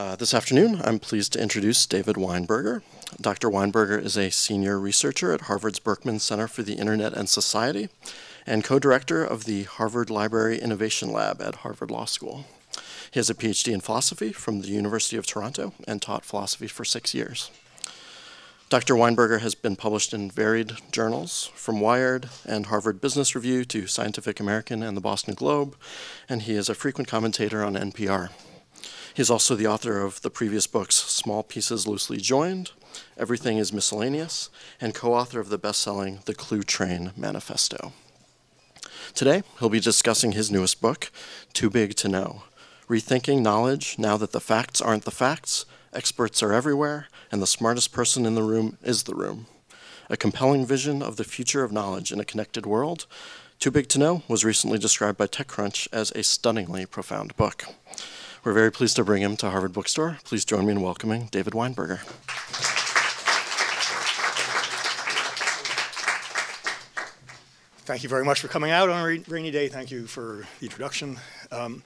Uh, this afternoon, I'm pleased to introduce David Weinberger. Dr. Weinberger is a senior researcher at Harvard's Berkman Center for the Internet and Society and co-director of the Harvard Library Innovation Lab at Harvard Law School. He has a PhD in philosophy from the University of Toronto and taught philosophy for six years. Dr. Weinberger has been published in varied journals, from Wired and Harvard Business Review to Scientific American and the Boston Globe, and he is a frequent commentator on NPR. He is also the author of the previous books Small Pieces Loosely Joined, Everything is Miscellaneous, and co author of the best selling The Cluetrain Manifesto. Today, he'll be discussing his newest book, Too Big to Know Rethinking Knowledge Now That the Facts Aren't the Facts, Experts Are Everywhere, and the Smartest Person in the Room is the Room. A compelling vision of the future of knowledge in a connected world. Too Big to Know was recently described by TechCrunch as a stunningly profound book. We're very pleased to bring him to Harvard Bookstore. Please join me in welcoming David Weinberger. Thank you very much for coming out on a rainy day. Thank you for the introduction. Um,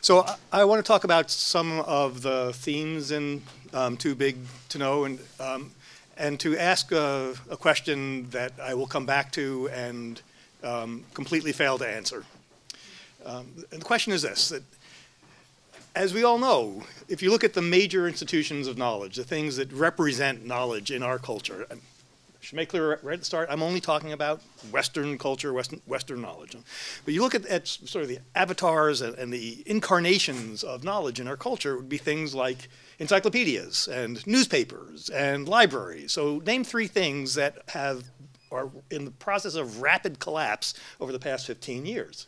so I, I, want to talk about some of the themes in um, Too Big to Know and, um, and to ask a, a, question that I will come back to and um, completely fail to answer. Um, and the question is this, that as we all know, if you look at the major institutions of knowledge, the things that represent knowledge in our culture, I should make clear right at the start, I'm only talking about Western culture, Western, Western knowledge. But you look at, at sort of the avatars and, and, the incarnations of knowledge in our culture, would be things like encyclopedias and newspapers and libraries. So name three things that have are in the process of rapid collapse over the past 15 years.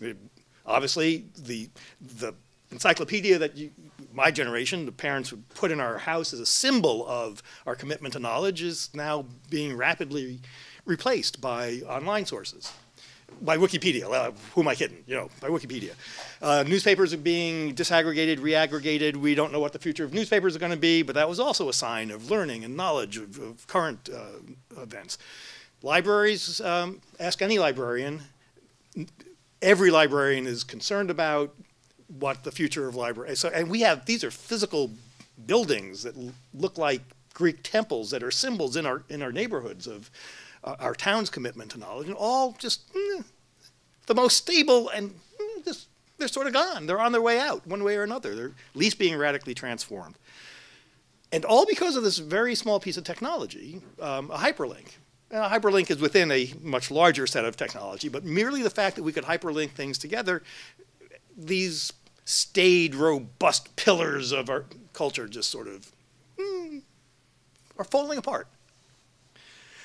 I mean, obviously, the the encyclopedia that you, my generation, the parents would put in our house as a symbol of our commitment to knowledge, is now being rapidly replaced by online sources. By Wikipedia, well, who am I kidding? You know, by Wikipedia. Uh, newspapers are being disaggregated, reaggregated. We don't know what the future of newspapers are going to be, but that was also a sign of learning and knowledge of, of current uh, events. Libraries, um, ask any librarian. Every librarian is concerned about what the future of library. So, and we have these are physical buildings that look like Greek temples that are symbols in our in our neighborhoods of uh, our town's commitment to knowledge, and all just mm, the most stable and mm, just they're sort of gone. They're on their way out, one way or another. They're at least being radically transformed, and all because of this very small piece of technology, um, a hyperlink. a hyperlink is within a much larger set of technology, but merely the fact that we could hyperlink things together, these staid, robust pillars of our culture just sort of mm, are falling apart.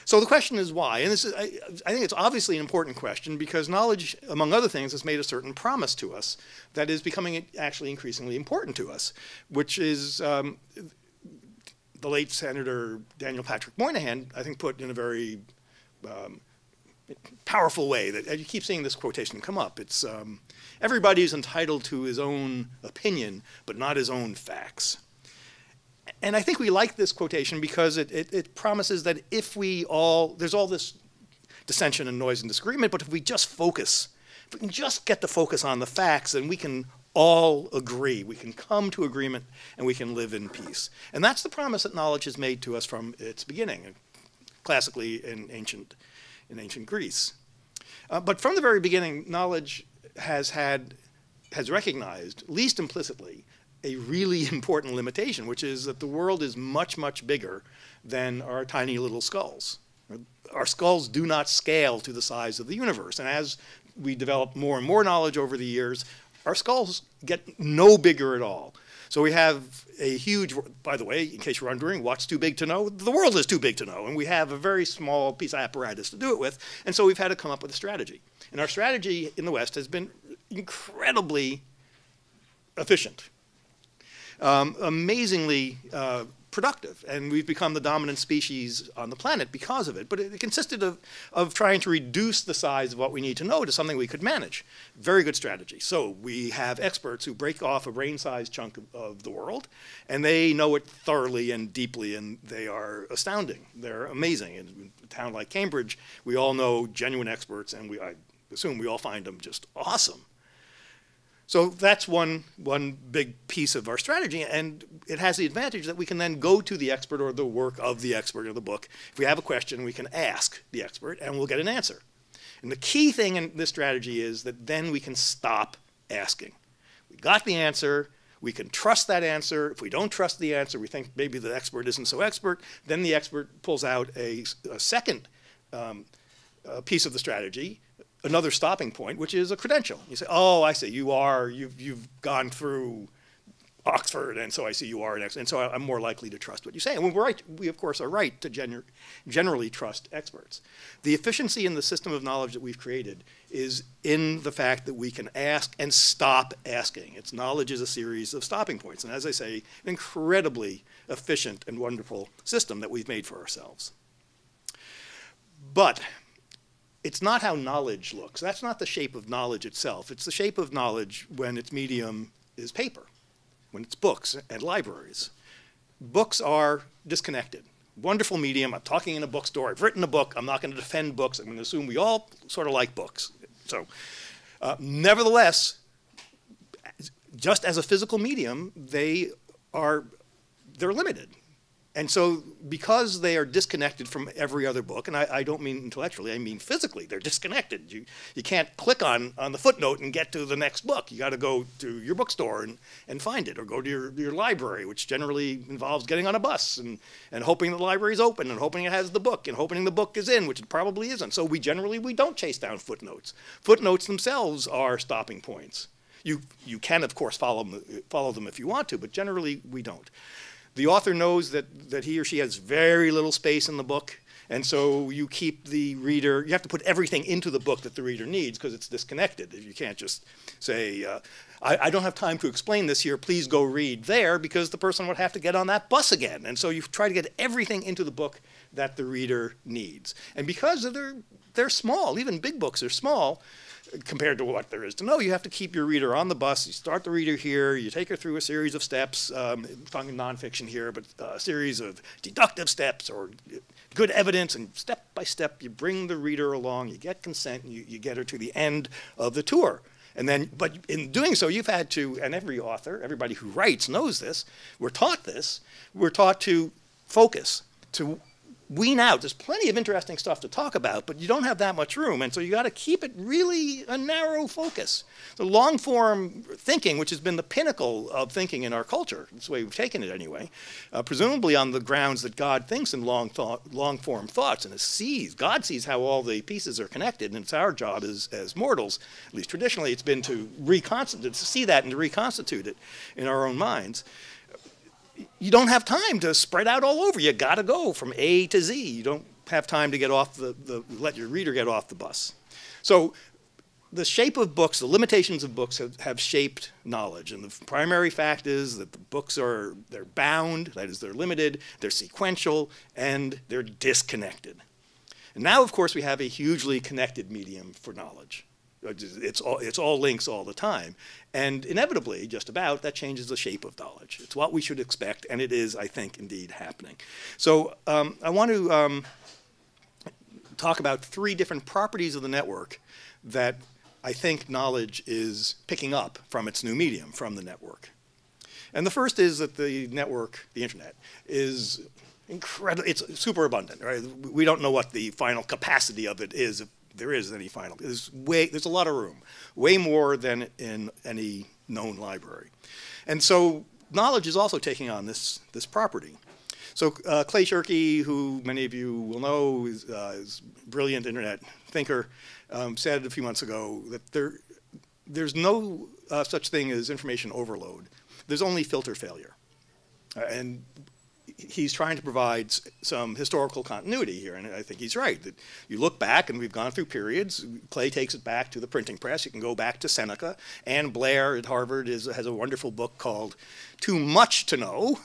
So the question is why, and this is, I, I, think it's obviously an important question because knowledge, among other things, has made a certain promise to us that is becoming actually increasingly important to us, which is um, the late Senator Daniel Patrick Moynihan, I think, put in a very um, powerful way. That you keep seeing this quotation come up. It's um, Everybody is entitled to his own opinion, but not his own facts. And I think we like this quotation because it, it, it promises that if we all, there's all this dissension and noise and disagreement, but if we just focus, if we can just get the focus on the facts, then we can all agree. We can come to agreement and we can live in peace. And that's the promise that knowledge has made to us from its beginning, classically in ancient, in ancient Greece. Uh, but from the very beginning, knowledge has had, has recognized, least implicitly, a really important limitation, which is that the world is much, much bigger than our tiny little skulls. Our skulls do not scale to the size of the universe. And as we develop more and more knowledge over the years, our skulls get no bigger at all. So we have a huge, by the way, in case you're wondering, what's too big to know? The world is too big to know, and we have a very small piece of apparatus to do it with, and so we've had to come up with a strategy. And our strategy in the West has been incredibly efficient, um, amazingly uh, productive, and we've become the dominant species on the planet because of it. But it, it, consisted of, of trying to reduce the size of what we need to know to something we could manage. Very good strategy. So we have experts who break off a brain-sized chunk of, of the world, and they know it thoroughly and deeply, and they are astounding. They're amazing. In a town like Cambridge, we all know genuine experts, and we, I assume we all find them just awesome. So that's one, one big piece of our strategy, and it has the advantage that we can then go to the expert or the work of the expert or the book. If we have a question, we can ask the expert, and we'll get an answer. And the key thing in this strategy is that then we can stop asking. We got the answer, we can trust that answer. If we don't trust the answer, we think maybe the expert isn't so expert, then the expert pulls out a, a second um, a piece of the strategy, another stopping point, which is a credential. You say, oh, I see, you are, you've, you've gone through Oxford, and so I see you are an expert, and so I'm more likely to trust what you say. And we're right, we of course are right to gener generally trust experts. The efficiency in the system of knowledge that we've created is in the fact that we can ask and stop asking. Its knowledge is a series of stopping points, and as I say, an incredibly efficient and wonderful system that we've made for ourselves. But it's not how knowledge looks. That's not the shape of knowledge itself. It's the shape of knowledge when its medium is paper, when it's books and libraries. Books are disconnected. Wonderful medium. I'm talking in a bookstore. I've written a book. I'm not going to defend books. I'm going to assume we all sort of like books. So, uh, nevertheless, just as a physical medium, they are they're limited. And so because they are disconnected from every other book, and I, I, don't mean intellectually, I mean physically, they're disconnected. You, you can't click on, on the footnote and get to the next book. You got to go to your bookstore and, and find it, or go to your, your library, which generally involves getting on a bus and, and hoping the library is open and hoping it has the book and hoping the book is in, which it probably isn't. So we generally, we don't chase down footnotes. Footnotes themselves are stopping points. You, you can, of course, follow follow them if you want to, but generally we don't. The author knows that, that he or she has very little space in the book, and so you keep the reader, you have to put everything into the book that the reader needs because it's disconnected. You can't just say, uh, I, I, don't have time to explain this here, please go read there, because the person would have to get on that bus again. And so you try to get everything into the book that the reader needs. And because they're, they're small, even big books are small, compared to what there is to know. You have to keep your reader on the bus. You start the reader here. You take her through a series of steps. Um, talking nonfiction here, but a series of deductive steps or good evidence, and step by step, you bring the reader along. You get consent. And you, you get her to the end of the tour. And then, but in doing so, you've had to, and every author, everybody who writes knows this. We're taught this. We're taught to focus, to wean out. There's plenty of interesting stuff to talk about, but you don't have that much room, and so you got to keep it really a narrow focus. The long form thinking, which has been the pinnacle of thinking in our culture, that's the way we've taken it anyway, uh, presumably on the grounds that God thinks in long, thought, long form thoughts and sees. God sees how all the pieces are connected, and it's our job as, as mortals, at least traditionally, it's been to reconstitute, to see that and to reconstitute it in our own minds you don't have time to spread out all over. You got to go from A to Z. You don't have time to get off the, the, let your reader get off the bus. So the shape of books, the limitations of books have, have shaped knowledge. And the primary fact is that the books are, they're bound, that is, they're limited, they're sequential, and they're disconnected. And now, of course, we have a hugely connected medium for knowledge. It's all, it's all links all the time. And inevitably, just about, that changes the shape of knowledge. It's what we should expect, and it is, I think, indeed happening. So um, I want to um, talk about three different properties of the network that I think knowledge is picking up from its new medium, from the network. And the first is that the network, the internet, is incredible. It's super abundant, right? We don't know what the final capacity of it is there is any final. There's way there's a lot of room, way more than in any known library, and so knowledge is also taking on this this property. So uh, Clay Shirky, who many of you will know is, uh, is a brilliant internet thinker, um, said a few months ago that there there's no uh, such thing as information overload. There's only filter failure. Uh, and he's trying to provide some historical continuity here, and I think he's right. That you look back, and we've gone through periods. Clay takes it back to the printing press. You can go back to Seneca. Ann Blair at Harvard is, has a wonderful book called "Too Much to Know,"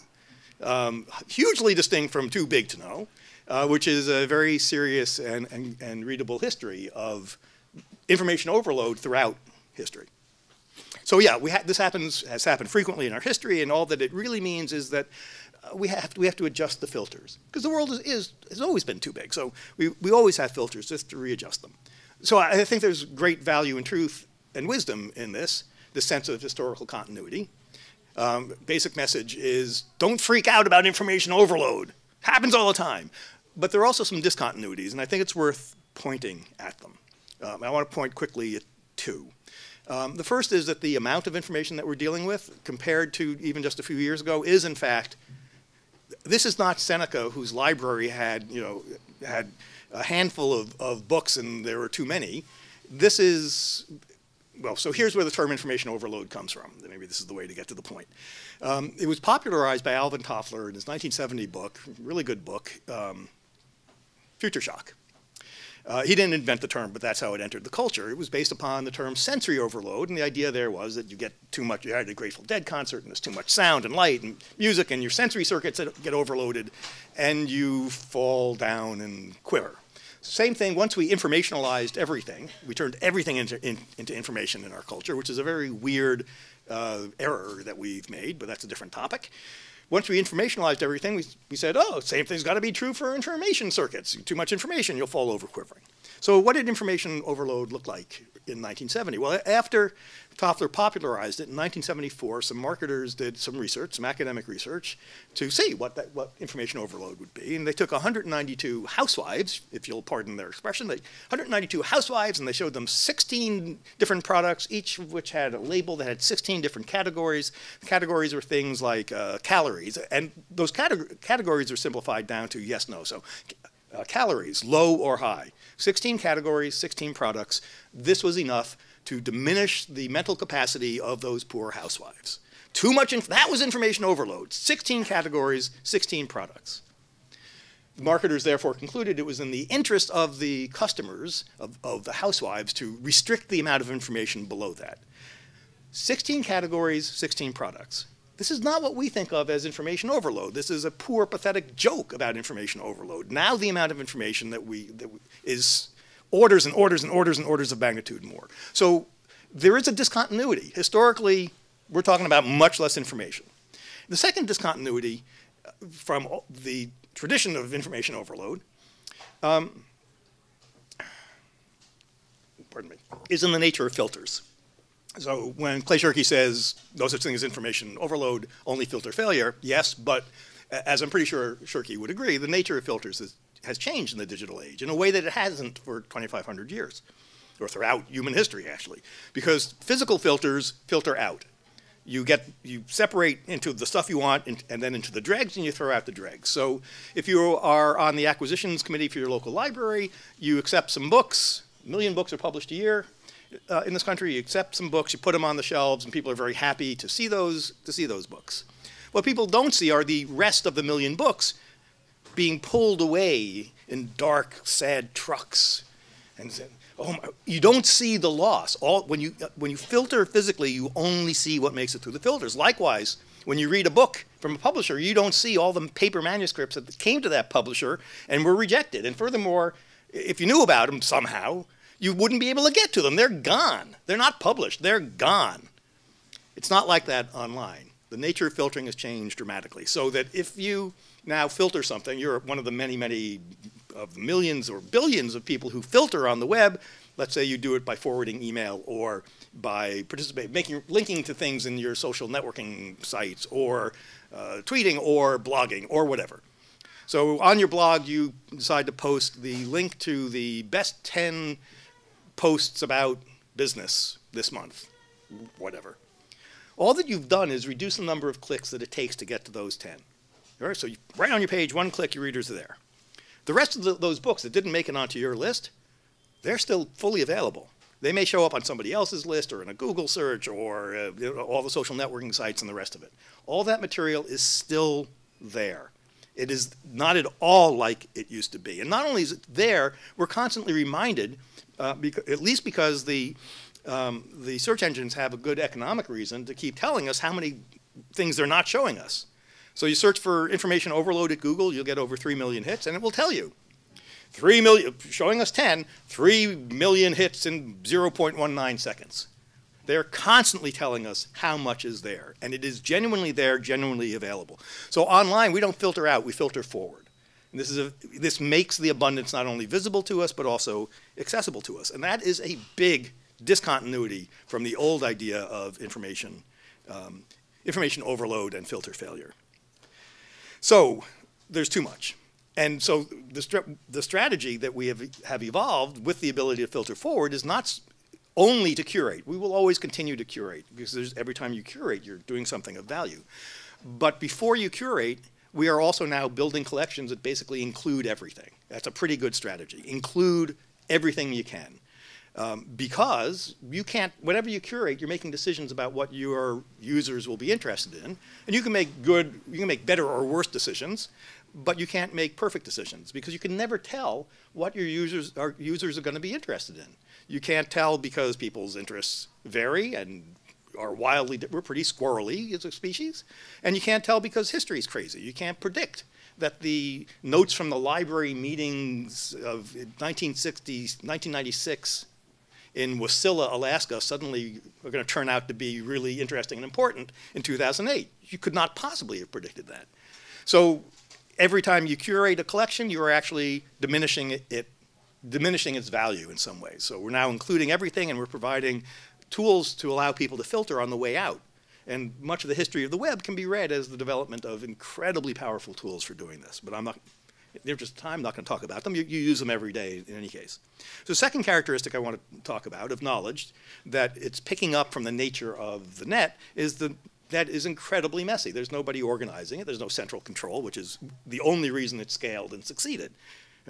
um, hugely distinct from "Too Big to Know," uh, which is a very serious and, and, and readable history of information overload throughout history. So yeah, ha this happens has happened frequently in our history, and all that it really means is that we have to, we have to adjust the filters because the world is, is, has always been too big. So we, we always have filters just to readjust them. So I, I think there's great value and truth and wisdom in this the sense of historical continuity. Um, basic message is don't freak out about information overload. Happens all the time. But there are also some discontinuities, and I think it's worth pointing at them. Um, I want to point quickly at two. Um, the first is that the amount of information that we're dealing with, compared to even just a few years ago, is in fact, this is not Seneca, whose library had, you know, had a handful of, of books and there were too many. This is, well, so here's where the term information overload comes from. Maybe this is the way to get to the point. Um, it was popularized by Alvin Toffler in his 1970 book, really good book, um, Future Shock. Uh, he didn't invent the term, but that's how it entered the culture. It was based upon the term sensory overload, and the idea there was that you get too much, you had a Grateful Dead concert, and there's too much sound and light and music, and your sensory circuits get overloaded, and you fall down and quiver. Same thing, once we informationalized everything, we turned everything into, in, into information in our culture, which is a very weird uh, error that we've made, but that's a different topic once we informationalized everything, we, we said, oh, same thing's got to be true for information circuits. Too much information, you'll fall over quivering. So what did information overload look like in 1970? Well, after Toffler popularized it in 1974, some marketers did some research, some academic research, to see what, that, what information overload would be. And they took 192 housewives, if you'll pardon their expression, they, 192 housewives, and they showed them 16 different products, each of which had a label that had 16 different categories. The categories were things like uh, calories, and those cate categories are simplified down to yes, no. So uh, calories, low or high. 16 categories, 16 products. This was enough to diminish the mental capacity of those poor housewives. Too much, that was information overload. 16 categories, 16 products. The marketers therefore concluded it was in the interest of the customers, of, of the housewives, to restrict the amount of information below that. 16 categories, 16 products. This is not what we think of as information overload. This is a poor, pathetic joke about information overload. Now the amount of information that we, that is orders and orders and orders and orders of magnitude more. So there is a discontinuity. Historically, we're talking about much less information. The second discontinuity uh, from the tradition of information overload um, pardon me, is in the nature of filters. So when Clay Shirky says no such thing as information overload, only filter failure, yes, but as I'm pretty sure Shirky would agree, the nature of filters is has changed in the digital age in a way that it hasn't for 2,500 years, or throughout human history, actually. Because physical filters filter out. You get you separate into the stuff you want and, and then into the dregs, and you throw out the dregs. So if you are on the acquisitions committee for your local library, you accept some books. A million books are published a year. Uh, in this country, you accept some books, you put them on the shelves, and people are very happy to see those to see those books. What people don't see are the rest of the million books being pulled away in dark, sad trucks. And oh my, you don't see the loss. All, when, you, when you filter physically, you only see what makes it through the filters. Likewise, when you read a book from a publisher, you don't see all the paper manuscripts that came to that publisher and were rejected. And furthermore, if you knew about them somehow, you wouldn't be able to get to them. They're gone. They're not published. They're gone. It's not like that online. The nature of filtering has changed dramatically. So that if you now filter something, you're one of the many, many of millions or billions of people who filter on the web. Let's say you do it by forwarding email or by participating, making, linking to things in your social networking sites or uh, tweeting or blogging or whatever. So on your blog, you decide to post the link to the best 10 posts about business this month, whatever. All that you've done is reduce the number of clicks that it takes to get to those 10. All right, So you, right on your page, one click, your readers are there. The rest of the, those books that didn't make it onto your list, they're still fully available. They may show up on somebody else's list or in a Google search or uh, all the social networking sites and the rest of it. All that material is still there. It is not at all like it used to be. And not only is it there, we're constantly reminded, uh, at least because the, um, the search engines have a good economic reason to keep telling us how many things they're not showing us. So you search for information overload at Google, you'll get over 3 million hits, and it will tell you. 3 million, showing us 10, 3 million hits in 0.19 seconds. They're constantly telling us how much is there, and it is genuinely there, genuinely available. So online, we don't filter out, we filter forward. And this, is a, this makes the abundance not only visible to us, but also accessible to us. And that is a big discontinuity from the old idea of information, um, information overload and filter failure. So there's too much. And so the, the strategy that we have, have evolved with the ability to filter forward is not only to curate. We will always continue to curate because every time you curate, you're doing something of value. But before you curate, we are also now building collections that basically include everything. That's a pretty good strategy. Include everything you can. Um, because you can't, whatever you curate, you're making decisions about what your users will be interested in. And you can make good, you can make better or worse decisions, but you can't make perfect decisions because you can never tell what your users are, users are going to be interested in. You can't tell because people's interests vary and are wildly, we're pretty squirrely as a species. And you can't tell because history is crazy. You can't predict that the notes from the library meetings of 1960, 1996 in Wasilla, Alaska, suddenly are going to turn out to be really interesting and important in 2008. You could not possibly have predicted that. So every time you curate a collection, you are actually diminishing it diminishing its value in some ways. So we're now including everything and we're providing tools to allow people to filter on the way out. And much of the history of the web can be read as the development of incredibly powerful tools for doing this. But I'm not, they're just time, I'm not going to talk about them. You, you, use them every day in any case. So second characteristic I want to talk about of knowledge that it's picking up from the nature of the net is the net is incredibly messy. There's nobody organizing it. There's no central control, which is the only reason it scaled and succeeded.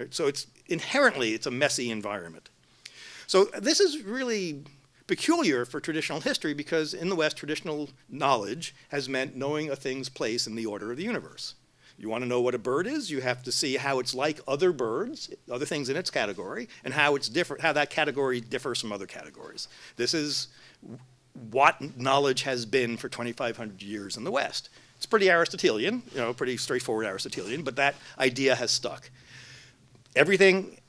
So it's inherently, it's a messy environment. So this is really peculiar for traditional history because in the West, traditional knowledge has meant knowing a thing's place in the order of the universe. You want to know what a bird is, you have to see how it's like other birds, other things in its category, and how it's different, how that category differs from other categories. This is what knowledge has been for 2,500 years in the West. It's pretty Aristotelian, you know, pretty straightforward Aristotelian, but that idea has stuck. Everything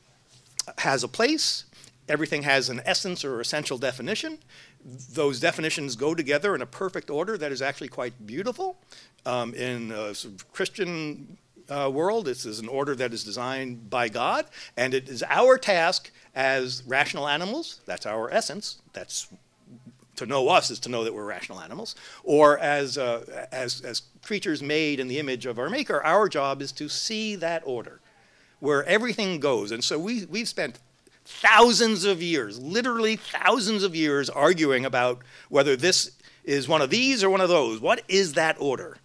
has a place, everything has an essence or essential definition. Those definitions go together in a perfect order that is actually quite beautiful. Um, in a sort of Christian uh, world, this is an order that is designed by God, and it is our task as rational animals, that's our essence, that's to know us is to know that we're rational animals, or as, uh, as, as creatures made in the image of our maker, our job is to see that order where everything goes. And so we, we've spent thousands of years, literally thousands of years, arguing about whether this is one of these or one of those. What is that order?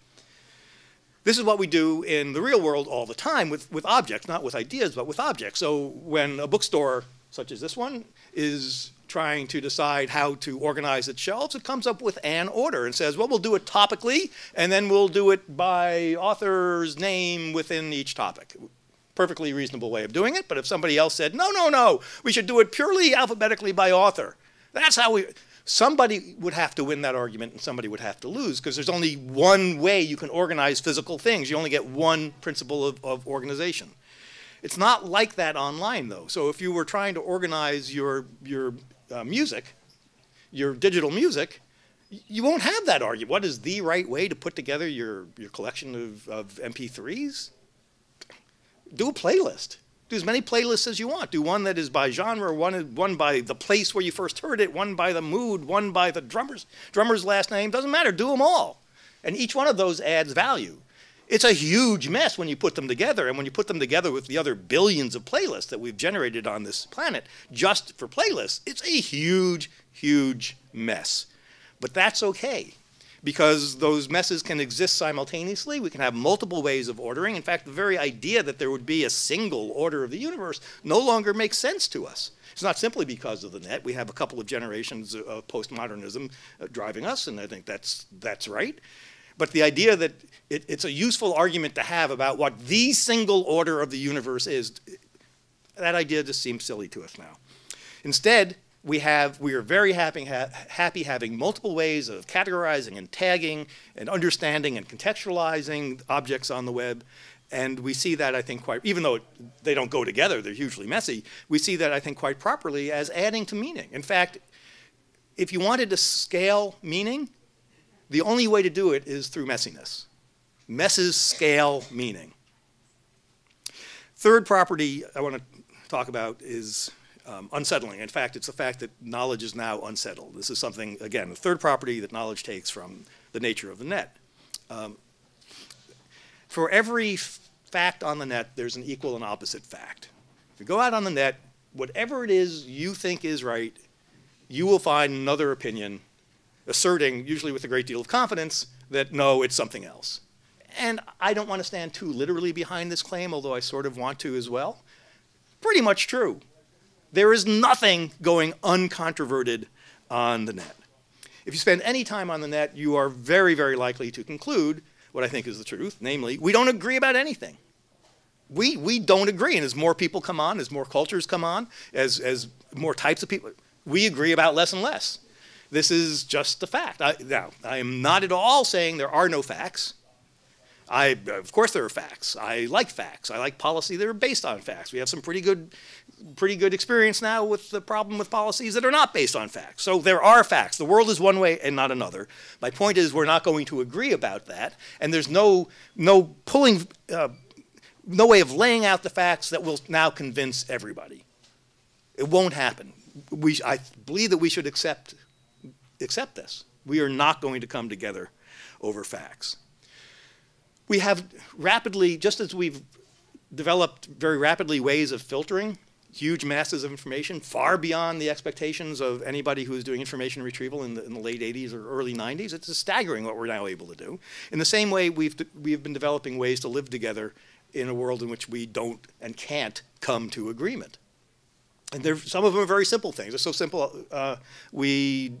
This is what we do in the real world all the time with, with objects, not with ideas, but with objects. So when a bookstore, such as this one, is trying to decide how to organize its shelves, it comes up with an order and says, well, we'll do it topically, and then we'll do it by author's name within each topic perfectly reasonable way of doing it. But if somebody else said, no, no, no, we should do it purely alphabetically by author, that's how we, somebody would have to win that argument and somebody would have to lose because there's only one way you can organize physical things. You only get one principle of, of organization. It's not like that online though. So if you were trying to organize your, your uh, music, your digital music, you won't have that argument. What is the right way to put together your, your collection of, of MP3s? Do a playlist. Do as many playlists as you want. Do one that is by genre, one, one by the place where you first heard it, one by the mood, one by the drummer's, drummer's last name. Doesn't matter. Do them all. And each one of those adds value. It's a huge mess when you put them together. And when you put them together with the other billions of playlists that we've generated on this planet just for playlists, it's a huge, huge mess. But that's okay because those messes can exist simultaneously. We can have multiple ways of ordering. In fact, the very idea that there would be a single order of the universe no longer makes sense to us. It's not simply because of the net. We have a couple of generations of postmodernism uh, driving us, and I think that's, that's right. But the idea that it, it's a useful argument to have about what the single order of the universe is, that idea just seems silly to us now. Instead, we have we are very happy ha happy having multiple ways of categorizing and tagging and understanding and contextualizing objects on the web. And we see that I think quite even though they don't go together they're hugely messy we see that I think quite properly as adding to meaning. In fact if you wanted to scale meaning the only way to do it is through messiness. Messes scale meaning. Third property I want to talk about is um, unsettling. In fact, it's the fact that knowledge is now unsettled. This is something, again, the third property that knowledge takes from the nature of the net. Um, for every fact on the net, there's an equal and opposite fact. If you go out on the net, whatever it is you think is right, you will find another opinion asserting, usually with a great deal of confidence, that no, it's something else. And I don't want to stand too literally behind this claim, although I sort of want to as well. Pretty much true. There is nothing going uncontroverted on the net. If you spend any time on the net, you are very, very likely to conclude what I think is the truth, namely, we don't agree about anything. We, we don't agree, and as more people come on, as more cultures come on, as, as more types of people, we agree about less and less. This is just a fact. I, now, I am not at all saying there are no facts. I, of course, there are facts. I like facts. I like policy that are based on facts. We have some pretty good, pretty good experience now with the problem with policies that are not based on facts. So there are facts. The world is one way and not another. My point is, we're not going to agree about that, and there's no no pulling, uh, no way of laying out the facts that will now convince everybody. It won't happen. We, I believe that we should accept accept this. We are not going to come together over facts we have rapidly, just as we've developed very rapidly ways of filtering huge masses of information, far beyond the expectations of anybody who was doing information retrieval in the, in the, late 80s or early 90s. It's staggering what we're now able to do. In the same way, we've, we've been developing ways to live together in a world in which we don't and can't come to agreement. And there, some of them are very simple things. They're so simple, uh, we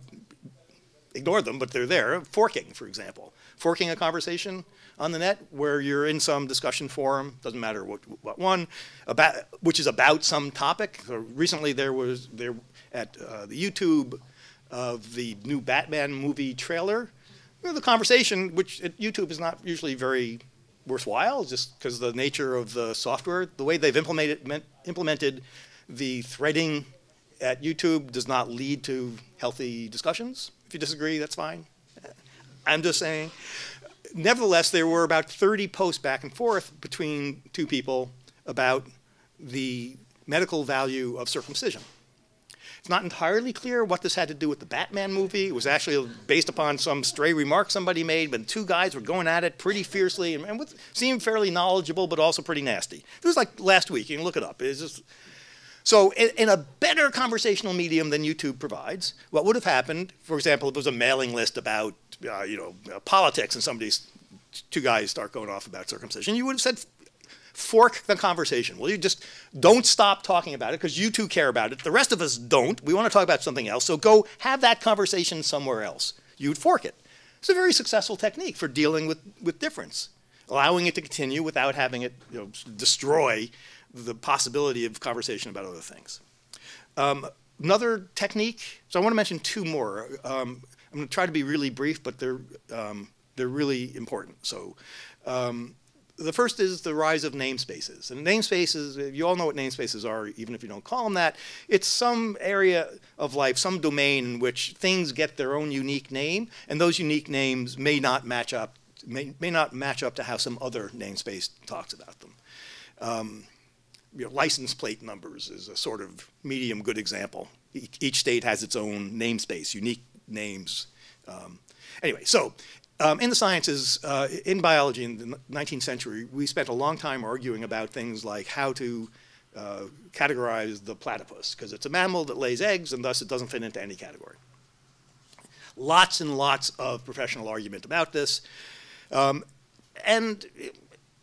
ignore them, but they're there. Forking, for example. Forking a conversation on the net where you're in some discussion forum, doesn't matter what, what one, about, which is about some topic. So recently there was, there at uh, the YouTube of the new Batman movie trailer, you know, the conversation, which at YouTube is not usually very worthwhile, just because the nature of the software, the way they've implemented, implemented the threading at YouTube does not lead to healthy discussions. If you disagree, that's fine. I'm just saying nevertheless, there were about 30 posts back and forth between two people about the medical value of circumcision. It's not entirely clear what this had to do with the Batman movie. It was actually based upon some stray remark somebody made, but two guys were going at it pretty fiercely and, and with, seemed fairly knowledgeable, but also pretty nasty. It was like last week. You can look it up. It's just, so in, in, a better conversational medium than YouTube provides, what would have happened, for example, if there was a mailing list about uh, you know, uh, politics and somebody's two guys start going off about circumcision, you would have said, fork the conversation. Well, you just don't stop talking about it because you two care about it. The rest of us don't. We want to talk about something else. So go have that conversation somewhere else. You'd fork it. It's a very successful technique for dealing with, with difference, allowing it to continue without having it you know, destroy the possibility of conversation about other things. Um, another technique, so I want to mention two more. Um, I'm going to try to be really brief, but they're, um, they're really important. So um, the first is the rise of namespaces. And namespaces, you all know what namespaces are, even if you don't call them that. It's some area of life, some domain in which things get their own unique name, and those unique names may not match up, may, may not match up to how some other namespace talks about them. Um, you know, license plate numbers is a sort of medium good example. Each, state has its own namespace, unique names. Um, anyway, so um, in the sciences, uh, in biology in the 19th century, we spent a long time arguing about things like how to uh, categorize the platypus, because it's a mammal that lays eggs and thus it doesn't fit into any category. Lots and lots of professional argument about this. Um, and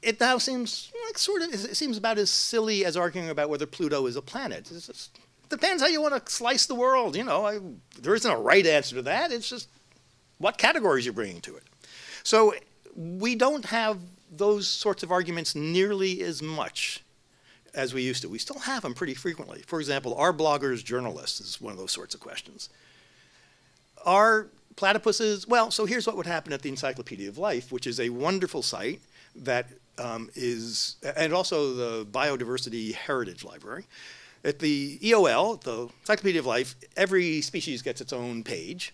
it, it, now seems like sort of, it seems about as silly as arguing about whether Pluto is a planet. It's just, depends how you want to slice the world. You know, I, there isn't a right answer to that. It's just what categories you're bringing to it. So we don't have those sorts of arguments nearly as much as we used to. We still have them pretty frequently. For example, are bloggers journalists is one of those sorts of questions. Are platypuses, well, so here's what would happen at the Encyclopedia of Life, which is a wonderful site that um, is, and also the Biodiversity Heritage Library, at the EOL, the Encyclopedia of Life, every species gets its own page.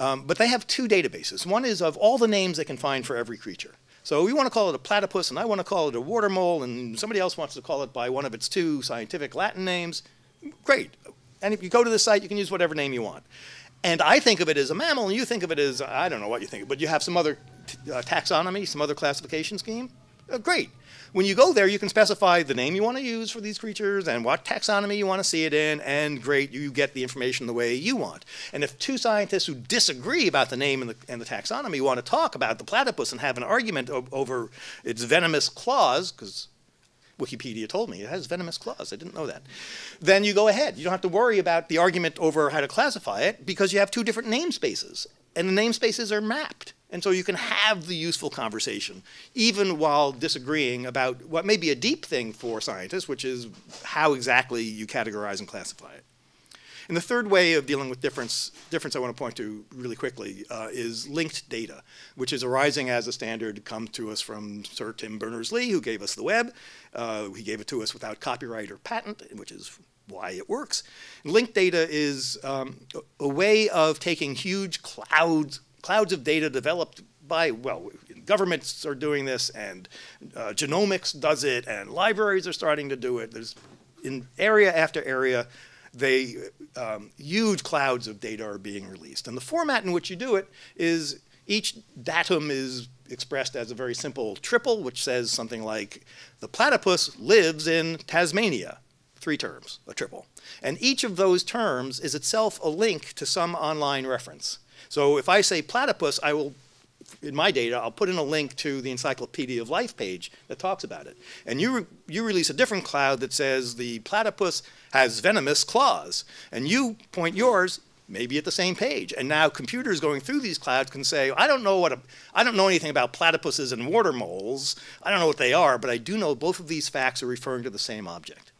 Um, but they have two databases. One is of all the names they can find for every creature. So we want to call it a platypus, and I want to call it a water mole, and somebody else wants to call it by one of its two scientific Latin names. Great. And if you go to the site, you can use whatever name you want. And I think of it as a mammal, and you think of it as, I don't know what you think, but you have some other uh, taxonomy, some other classification scheme. Uh, great. When you go there, you can specify the name you want to use for these creatures and what taxonomy you want to see it in, and great, you get the information the way you want. And if two scientists who disagree about the name and the, and the taxonomy want to talk about the platypus and have an argument over its venomous claws, because Wikipedia told me it has venomous claws. I didn't know that. Then you go ahead. You don't have to worry about the argument over how to classify it because you have two different namespaces, and the namespaces are mapped. And so you can have the useful conversation, even while disagreeing about what may be a deep thing for scientists, which is how exactly you categorize and classify it. And the third way of dealing with difference, difference I want to point to really quickly uh, is linked data, which is arising as a standard come to us from Sir Tim Berners-Lee, who gave us the web. Uh, he gave it to us without copyright or patent, which is why it works. linked data is um, a, a way of taking huge clouds clouds of data developed by, well, governments are doing this, and uh, genomics does it, and libraries are starting to do it. There's in area after area, they um, huge clouds of data are being released. And the format in which you do it is each datum is expressed as a very simple triple, which says something like, the platypus lives in Tasmania, three terms, a triple. And each of those terms is itself a link to some online reference. So if I say platypus, I will, in my data, I'll put in a link to the Encyclopedia of Life page that talks about it. And you, re you release a different cloud that says the platypus has venomous claws. And you point yours maybe at the same page. And now computers going through these clouds can say, I don't know what a, I don't know anything about platypuses and water moles. I don't know what they are, but I do know both of these facts are referring to the same object.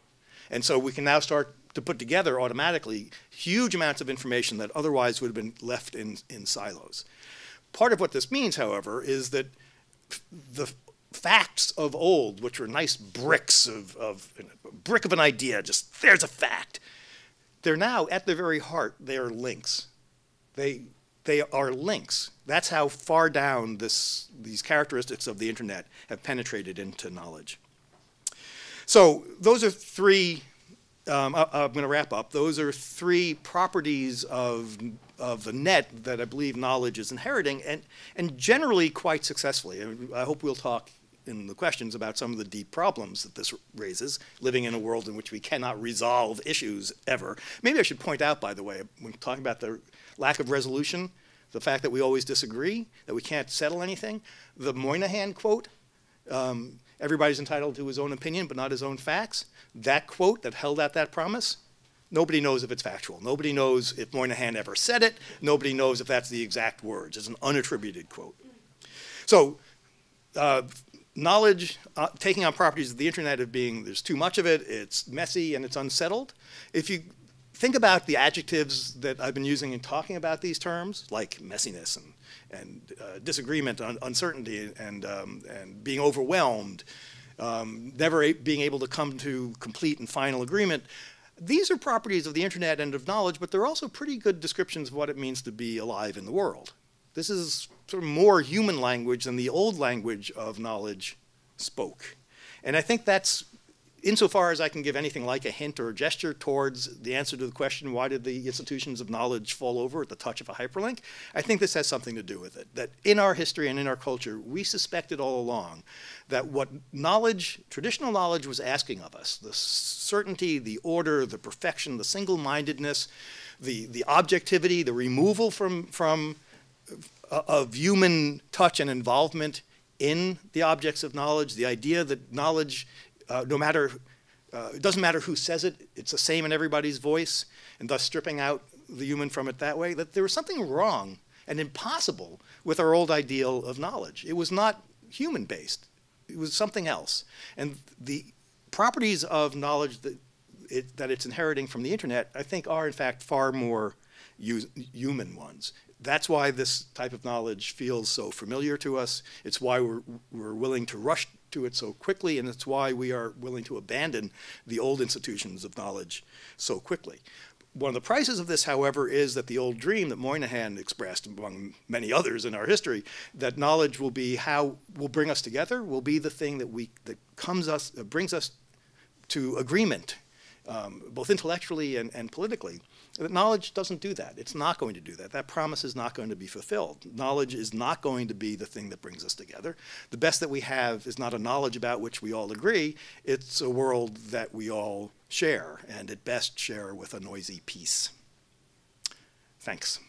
And so we can now start to put together automatically huge amounts of information that otherwise would have been left in, in silos. Part of what this means, however, is that the facts of old, which were nice bricks of, of brick of an idea, just there's a fact, they're now at their very heart, they are links. They, they are links. That's how far down this, these characteristics of the internet have penetrated into knowledge. So those are three um, I, am going to wrap up. Those are three properties of, of the net that I believe knowledge is inheriting, and, and generally quite successfully. I hope we'll talk in the questions about some of the deep problems that this raises, living in a world in which we cannot resolve issues ever. Maybe I should point out, by the way, when talking about the lack of resolution, the fact that we always disagree, that we can't settle anything, the Moynihan quote, um, everybody's entitled to his own opinion but not his own facts, that quote that held out that promise, nobody knows if it's factual. Nobody knows if Moynihan ever said it. Nobody knows if that's the exact words. It's an unattributed quote. So uh, knowledge, uh, taking on properties of the internet of being there's too much of it, it's messy and it's unsettled. If you think about the adjectives that I've been using in talking about these terms, like messiness and, and uh, disagreement, un uncertainty, and, um, and being overwhelmed, um, never being able to come to complete and final agreement. These are properties of the internet and of knowledge, but they're also pretty good descriptions of what it means to be alive in the world. This is sort of more human language than the old language of knowledge spoke. And I think that's insofar as I can give anything like a hint or a gesture towards the answer to the question, why did the institutions of knowledge fall over at the touch of a hyperlink, I think this has something to do with it. That in our history and in our culture, we suspected all along that what knowledge, traditional knowledge was asking of us, the certainty, the order, the perfection, the single-mindedness, the, the objectivity, the removal from, from uh, of human touch and involvement in the objects of knowledge, the idea that knowledge uh, no matter, uh, it doesn't matter who says it, it's the same in everybody's voice, and thus stripping out the human from it that way, that there was something wrong and impossible with our old ideal of knowledge. It was not human based, it was something else. And the properties of knowledge that, it, that it's inheriting from the internet, I think, are in fact far more human ones. That's why this type of knowledge feels so familiar to us. It's why we're, we're willing to rush to it so quickly, and it's why we are willing to abandon the old institutions of knowledge so quickly. One of the prices of this, however, is that the old dream that Moynihan expressed, among many others in our history, that knowledge will be how will bring us together, will be the thing that we that comes us, uh, brings us to agreement um, both intellectually and, and politically. That knowledge doesn't do that. It's not going to do that. That promise is not going to be fulfilled. Knowledge is not going to be the thing that brings us together. The best that we have is not a knowledge about which we all agree. It's a world that we all share, and at best share with a noisy peace. Thanks.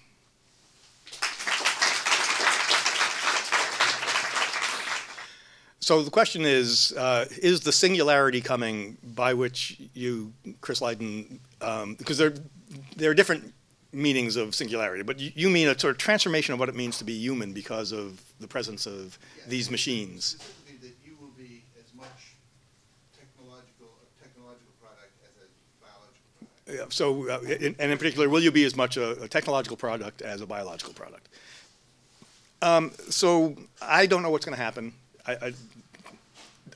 So the question is, uh, is the singularity coming by which you, Chris Lydon, um, because there, there are different meanings of singularity, but you, you, mean a sort of transformation of what it means to be human because of the presence of yeah, these machines. That you will be as much technological, a technological product as a biological product. Yeah, so, uh, in, and in particular, will you be as much a, a technological product as a biological product? Um, so I don't know what's going to happen. I, I,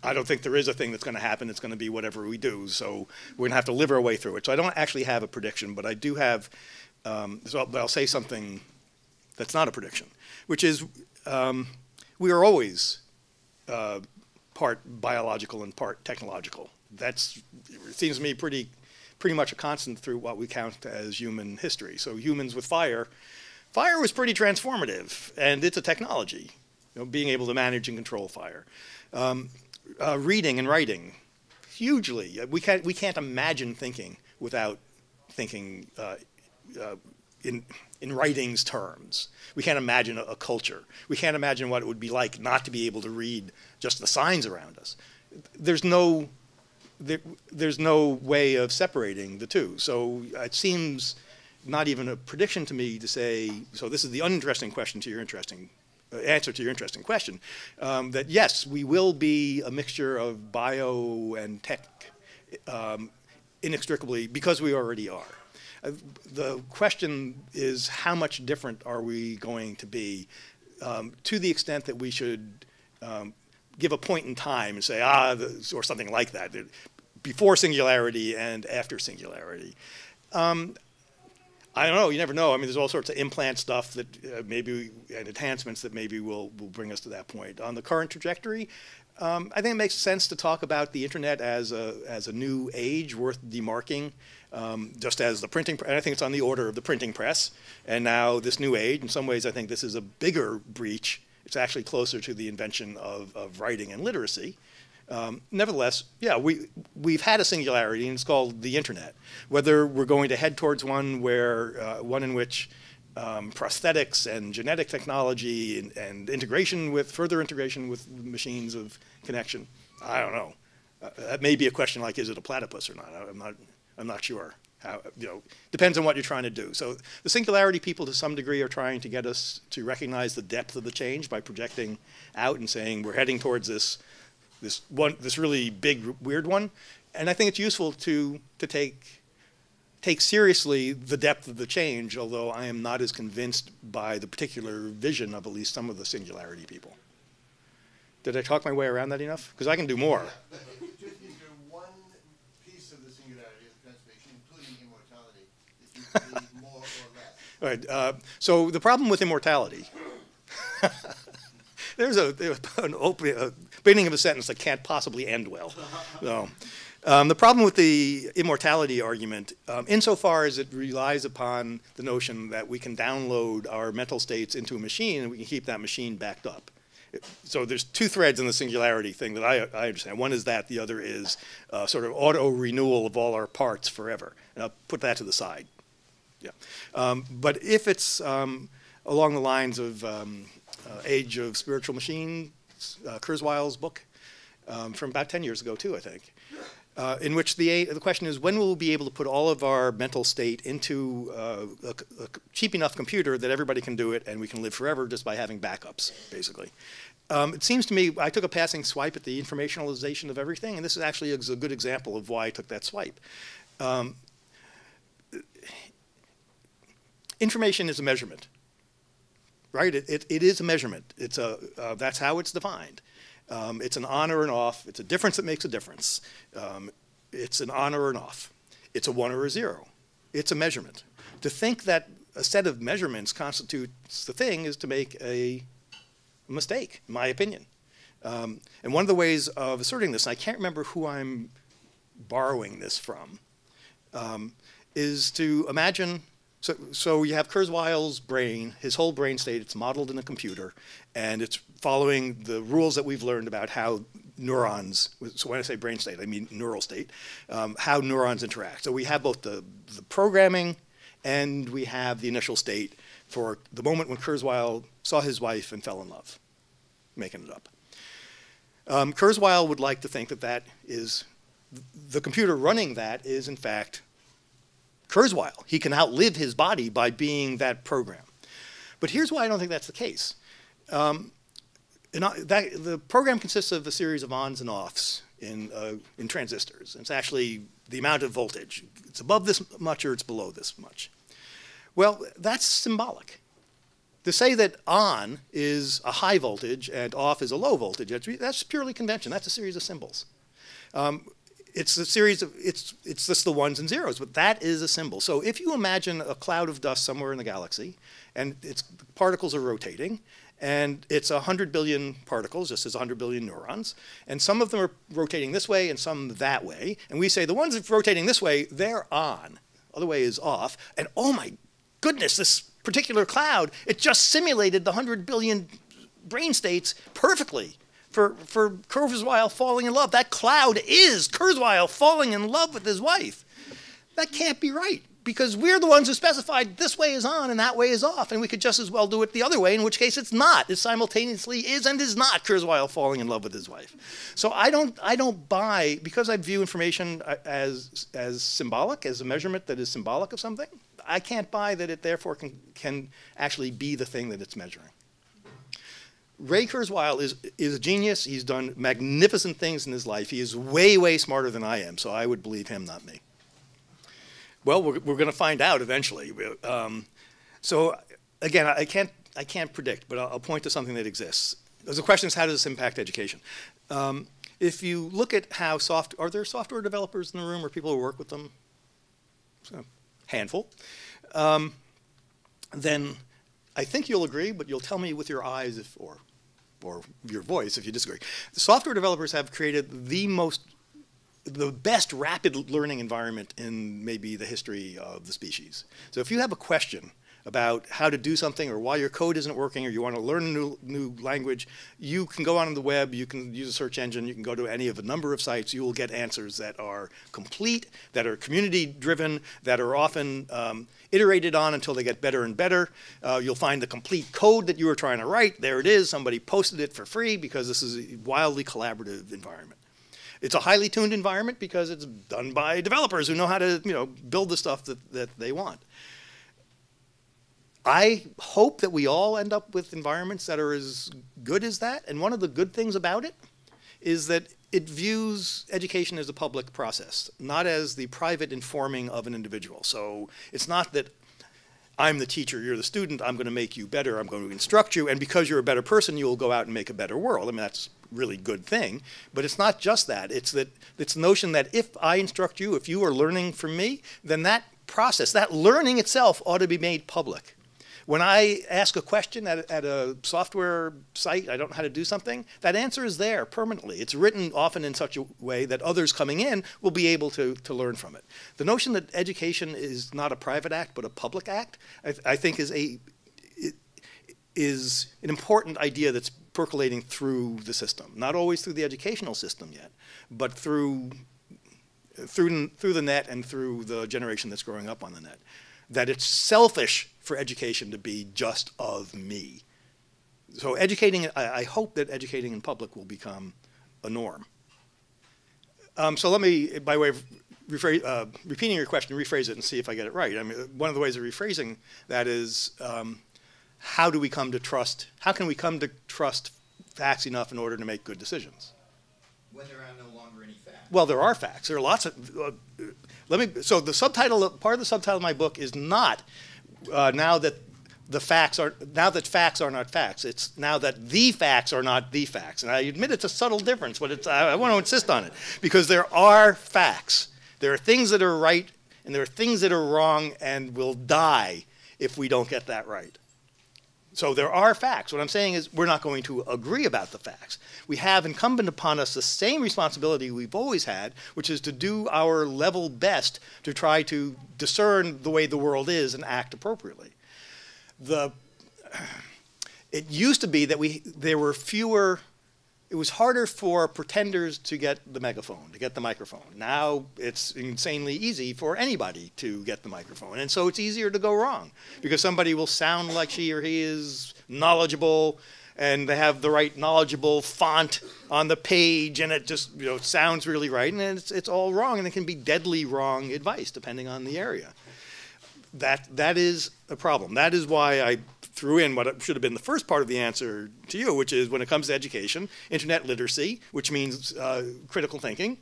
I don't think there is a thing that's going to happen. It's going to be whatever we do. So we're going to have to live our way through it. So I don't actually have a prediction, but I do have. Um, so, but I'll say something that's not a prediction, which is um, we are always uh, part biological and part technological. That's it seems to me pretty pretty much a constant through what we count as human history. So humans with fire, fire was pretty transformative, and it's a technology. You know, being able to manage and control fire. Um, uh, reading and writing, hugely. We can't, we can't imagine thinking without thinking uh, uh, in, in writing's terms. We can't imagine a, a, culture. We can't imagine what it would be like not to be able to read just the signs around us. There's no, there, there's no way of separating the two. So it seems not even a prediction to me to say, so this is the uninteresting question to your interesting uh, answer to your interesting question, um, that yes, we will be a mixture of bio and tech um, inextricably because we already are. Uh, the question is how much different are we going to be um, to the extent that we should um, give a point in time and say, ah, or something like that, before singularity and after singularity. Um, I don't know. You never know. I mean, there's all sorts of implant stuff that uh, maybe and enhancements that maybe will will bring us to that point. On the current trajectory, um, I think it makes sense to talk about the internet as a as a new age worth demarking. Um, just as the printing, and I think it's on the order of the printing press, and now this new age. In some ways, I think this is a bigger breach. It's actually closer to the invention of, of writing and literacy. Um, nevertheless, yeah, we, we've had a singularity, and it's called the internet. Whether we're going to head towards one where uh, one in which um, prosthetics and genetic technology and, and, integration with further integration with machines of connection, I don't know. Uh, that may be a question like, is it a platypus or not? I'm not, I'm not sure. How, you know, depends on what you're trying to do. So the singularity people to some degree are trying to get us to recognize the depth of the change by projecting out and saying we're heading towards this this one, this really big, weird one. And I think it's useful to, to take, take seriously the depth of the change, although I am not as convinced by the particular vision of at least some of the singularity people. Did I talk my way around that enough? Because I can do more. Is there one piece of the singularity of transformation, including immortality, that you believe more or less? All right. Uh, so the problem with immortality there's a, there's an opening, a beginning of a sentence that can't possibly end well. So, um, the problem with the immortality argument, um, insofar as it relies upon the notion that we can download our mental states into a machine and we can keep that machine backed up. So there's two threads in the singularity thing that I, I understand. One is that, the other is uh, sort of auto renewal of all our parts forever. And I'll put that to the side. Yeah. Um, but if it's um, along the lines of um, uh, Age of Spiritual Machine, uh, Kurzweil's book um, from about 10 years ago too, I think, uh, in which the, the question is when will we be able to put all of our mental state into uh, a, a, cheap enough computer that everybody can do it and we can live forever just by having backups, basically. Um, it seems to me, I took a passing swipe at the informationalization of everything, and this is actually a, a good example of why I took that swipe. Um, information is a measurement right? It, it, it is a measurement. It's a, uh, that's how it's defined. Um, it's an on or an off. It's a difference that makes a difference. Um, it's an on or an off. It's a one or a zero. It's a measurement. To think that a set of measurements constitutes the thing is to make a mistake, in my opinion. Um, and one of the ways of asserting this, I can't remember who I'm borrowing this from, um, is to imagine. So, so you have Kurzweil's brain, his whole brain state. It's modeled in a computer, and it's following the rules that we've learned about how neurons. So when I say brain state, I mean neural state. Um, how neurons interact. So we have both the, the programming, and we have the initial state for the moment when Kurzweil saw his wife and fell in love, making it up. Um, Kurzweil would like to think that that is the computer running that is in fact Kurzweil. He can outlive his body by being that program. But here's why I don't think that's the case. Um, that, the program consists of a series of ons and offs in, uh, in transistors. It's actually the amount of voltage. It's above this much or it's below this much. Well, that's symbolic. To say that on is a high voltage and off is a low voltage, that's purely convention. That's a series of symbols. Um, it's a series of, it's, it's just the ones and zeros, but that is a symbol. So if you imagine a cloud of dust somewhere in the galaxy, and its particles are rotating, and it's 100 billion particles, just as 100 billion neurons, and some of them are rotating this way and some that way, and we say the ones that are rotating this way, they're on, other way is off, and oh my goodness, this particular cloud, it just simulated the 100 billion brain states perfectly for, for Kurzweil falling in love. That cloud is Kurzweil falling in love with his wife. That can't be right because we're the ones who specified this way is on and that way is off, and we could just as well do it the other way, in which case it's not. It simultaneously is and is not Kurzweil falling in love with his wife. So I don't, I don't buy, because I view information as, as symbolic, as a measurement that is symbolic of something, I can't buy that it therefore can, can actually be the thing that it's measuring. Ray Kurzweil is, is a genius. He's done magnificent things in his life. He is way, way smarter than I am, so I would believe him, not me. Well, we're, we're going to find out eventually. Um, so again, I can't, I can't predict, but I'll, I'll, point to something that exists. The question is, how does this impact education? Um, if you look at how soft, are there software developers in the room or people who work with them? So, handful. Um, then I think you'll agree, but you'll tell me with your eyes if, or, or your voice if you disagree. Software developers have created the most the best rapid learning environment in maybe the history of the species. So if you have a question about how to do something or why your code isn't working or you want to learn a new, new language, you can go on the web, you can use a search engine, you can go to any of a number of sites, you will get answers that are complete, that are community driven, that are often um, iterated on until they get better and better. Uh, you'll find the complete code that you were trying to write, there it is, somebody posted it for free because this is a wildly collaborative environment. It's a highly tuned environment because it's done by developers who know how to you know, build the stuff that, that they want. I hope that we all end up with environments that are as good as that. And one of the good things about it is that it views education as a public process, not as the private informing of an individual. So it's not that I'm the teacher, you're the student, I'm going to make you better, I'm going to instruct you, and because you're a better person, you will go out and make a better world. I mean, that's really good thing. But it's not just that. It's that it's the notion that if I instruct you, if you are learning from me, then that process, that learning itself ought to be made public. When I ask a question at, at a software site, I don't know how to do something, that answer is there permanently. It's written often in such a way that others coming in will be able to, to learn from it. The notion that education is not a private act but a public act, I, I think is a is an important idea that's percolating through the system. Not always through the educational system yet, but through, through, through the net and through the generation that's growing up on the net. That it's selfish for education to be just of me. So educating, I, I hope that educating in public will become a norm. Um, so let me, by way of rephrase, uh, repeating your question, rephrase it and see if I get it right. I mean, one of the ways of rephrasing that is um, how do we come to trust, how can we come to trust facts enough in order to make good decisions? When there are no longer any facts. Well, there are facts. There are lots of, uh, let me, so the subtitle, part of the subtitle of my book is not uh, now that the facts are, now that facts are not facts. It's now that the facts are not the facts. And I admit it's a subtle difference, but it's, I, I want to insist on it because there are facts. There are things that are right and there are things that are wrong and will die if we don't get that right. So there are facts. What I'm saying is we're not going to agree about the facts. We have incumbent upon us the same responsibility we've always had, which is to do our level best to try to discern the way the world is and act appropriately. The, it used to be that we, there were fewer it was harder for pretenders to get the megaphone, to get the microphone. Now it's insanely easy for anybody to get the microphone. And so it's easier to go wrong because somebody will sound like she or he is knowledgeable and they have the right knowledgeable font on the page and it just you know sounds really right and it's, it's all wrong and it can be deadly wrong advice depending on the area. That, that is a problem. That is why I threw in what should have been the first part of the answer to you, which is when it comes to education, internet literacy, which means uh, critical thinking,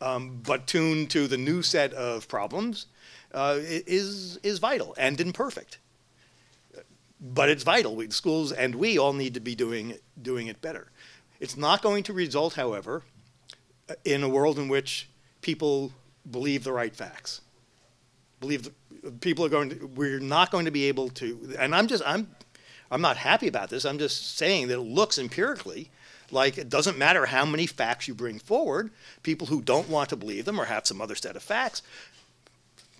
um, but tuned to the new set of problems, uh, is, is vital and imperfect. But it's vital. We, schools and we all need to be doing, doing it better. It's not going to result, however, uh, in a world in which people believe the right facts. Believe the, people are going to, we're not going to be able to, and I'm just, I'm, I'm not happy about this. I'm just saying that it looks empirically like it doesn't matter how many facts you bring forward, people who don't want to believe them or have some other set of facts,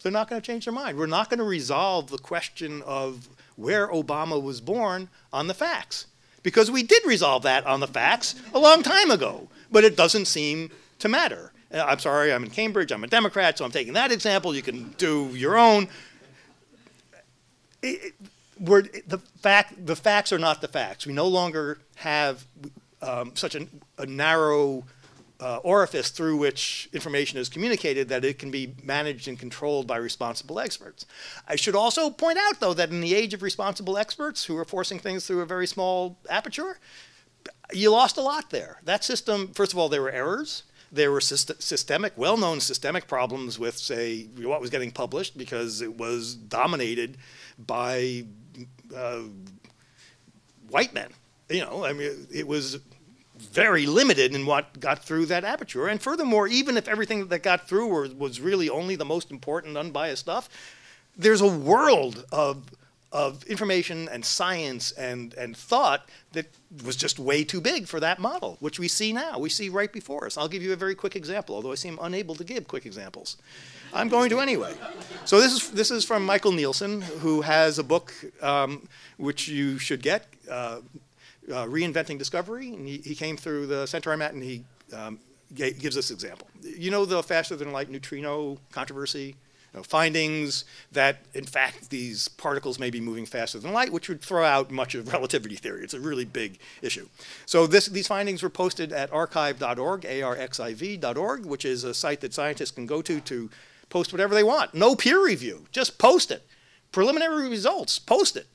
they're not going to change their mind. We're not going to resolve the question of where Obama was born on the facts. Because we did resolve that on the facts a long time ago, but it doesn't seem to matter. Uh, I'm sorry, I'm in Cambridge, I'm a Democrat, so I'm taking that example. You can do your own. It, it, the, fact, the facts are not the facts. We no longer have um, such a, a narrow uh, orifice through which information is communicated that it can be managed and controlled by responsible experts. I should also point out, though, that in the age of responsible experts who are forcing things through a very small aperture, you lost a lot there. That system, first of all, there were errors. There were syst systemic, well-known systemic problems with, say, what was getting published because it was dominated by uh, white men. You know, I mean, it was very limited in what got through that aperture. And furthermore, even if everything that got through was, was really only the most important, unbiased stuff, there's a world of of information and science and, and thought that was just way too big for that model, which we see now. We see right before us. I'll give you a very quick example, although I seem unable to give quick examples. I'm going to anyway. So this is, this is from Michael Nielsen, who has a book um, which you should get, uh, uh, Reinventing Discovery. And he, he, came through the center I'm at, and he um, gives this example. You know the faster than light neutrino controversy? know, findings that, in fact, these particles may be moving faster than light, which would throw out much of relativity theory. It's a really big issue. So this, these findings were posted at arXiv.org, A-R-X-I-V.org, which is a site that scientists can go to to post whatever they want. No peer review, just post it. Preliminary results, post it.